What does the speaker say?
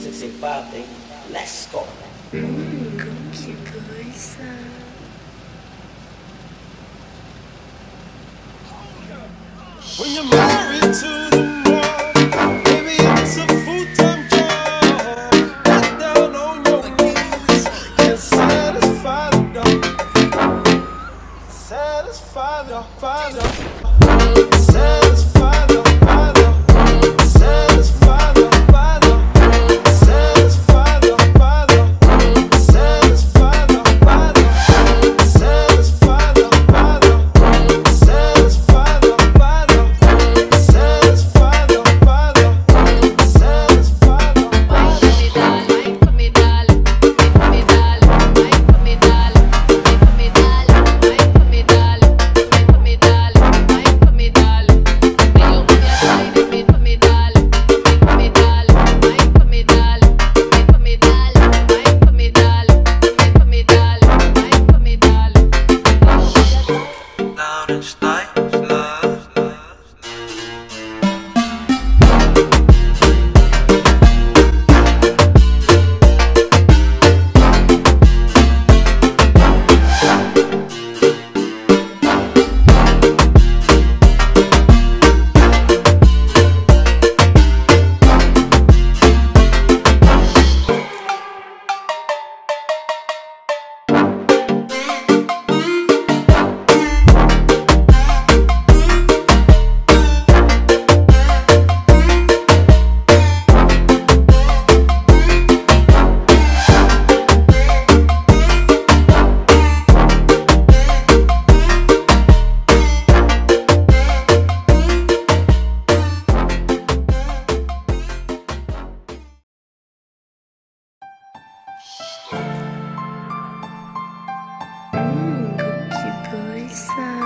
665, baby. Let's go. When you're married to the one, baby, it's a full-time job. Get down on your knees and satisfy the dog. Satisfy the father. Satisfy 三